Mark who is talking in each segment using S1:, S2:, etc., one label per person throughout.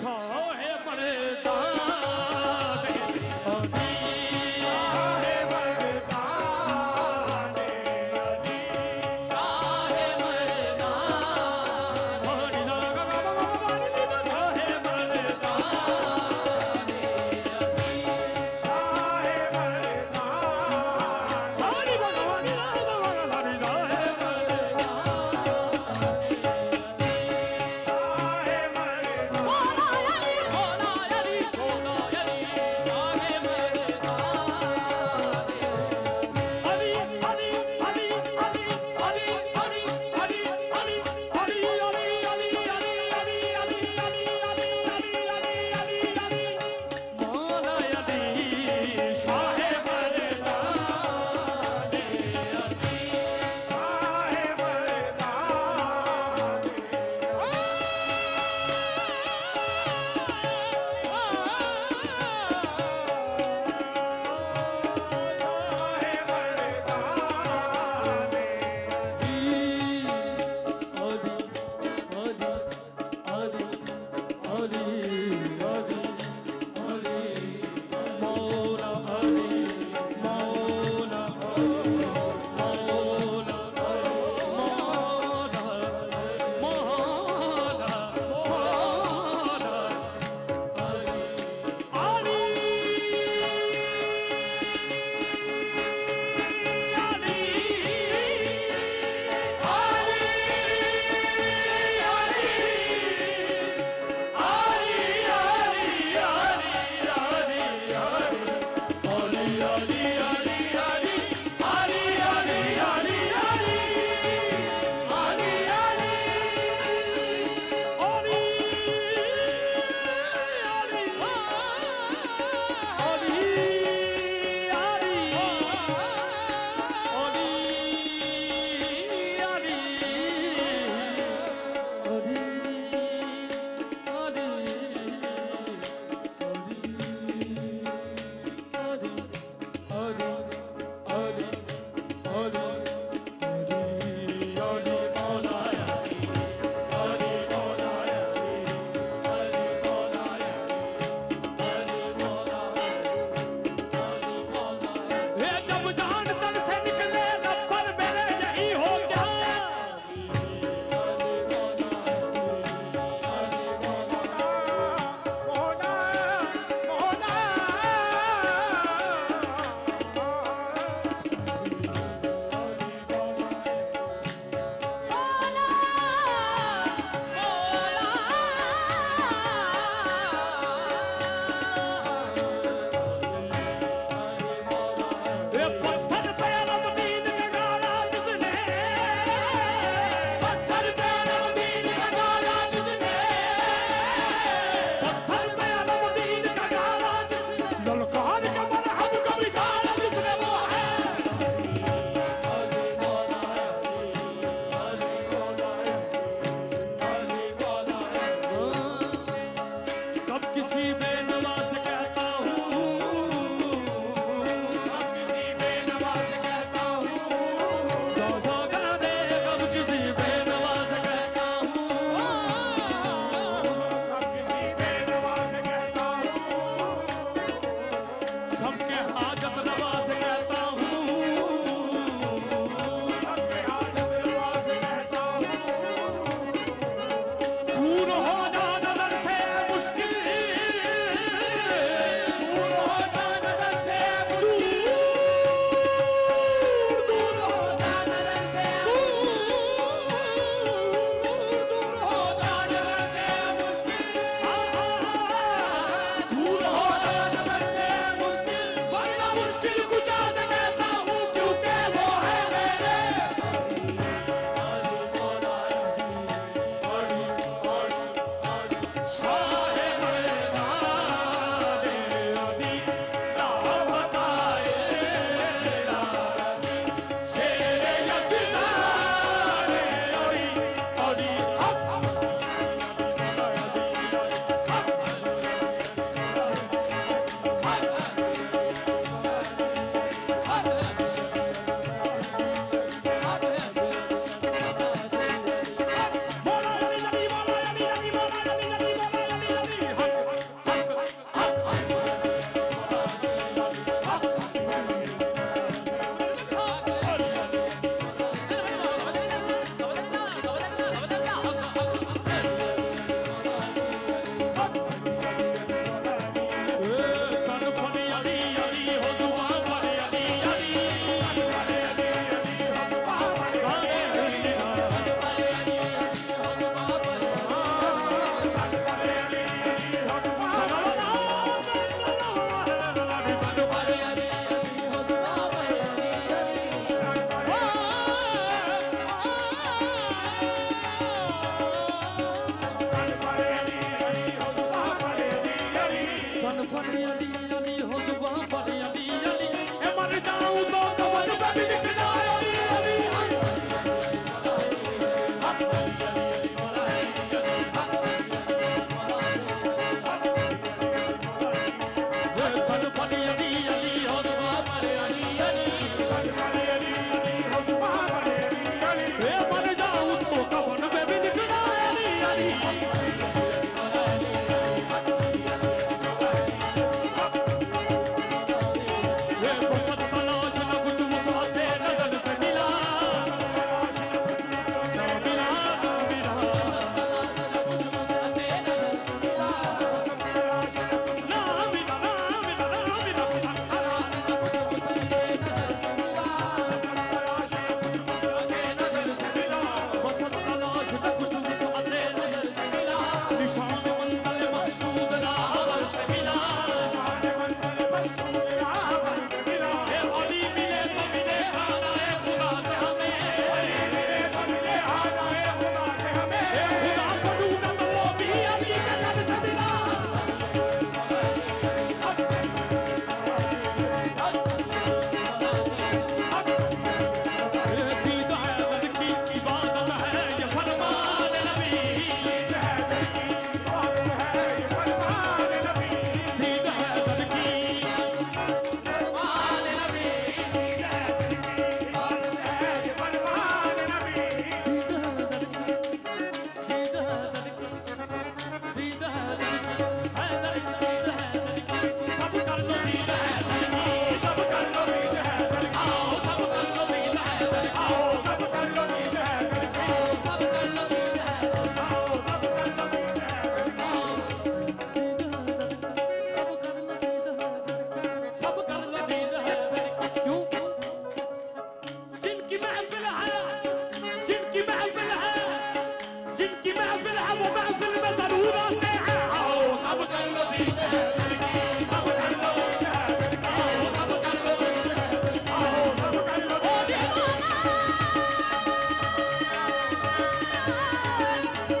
S1: sorrow, hey, জীবন পানি আনি আনি হসবা পানি Música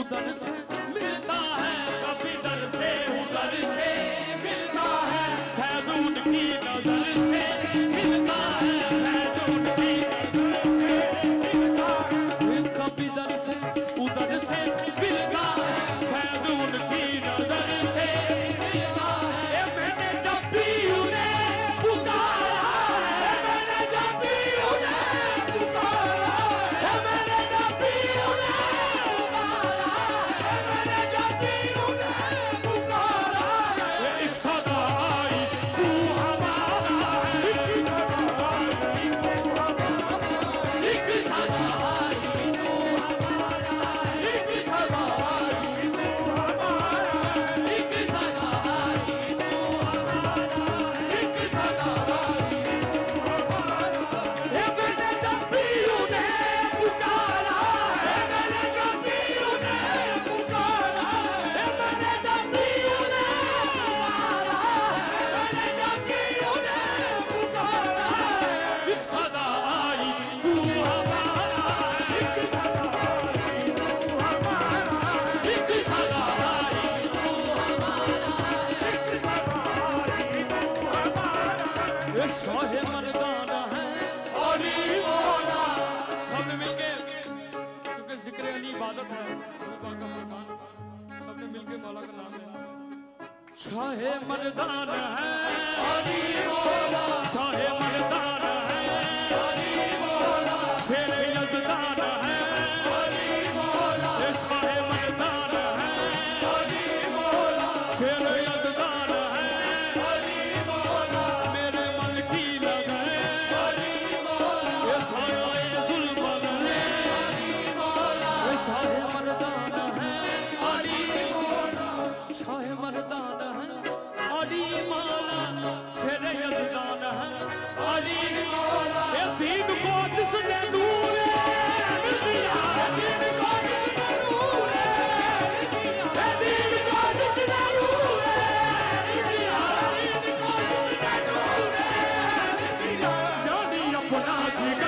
S1: उधर से मिलता है कभी शाहे मर्दाना है शाहे मर्दाना 大旗。